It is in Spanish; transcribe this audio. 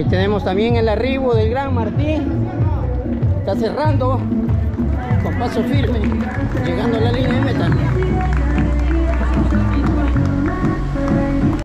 Ahí tenemos también el arribo del Gran Martín. Está cerrando con paso firme,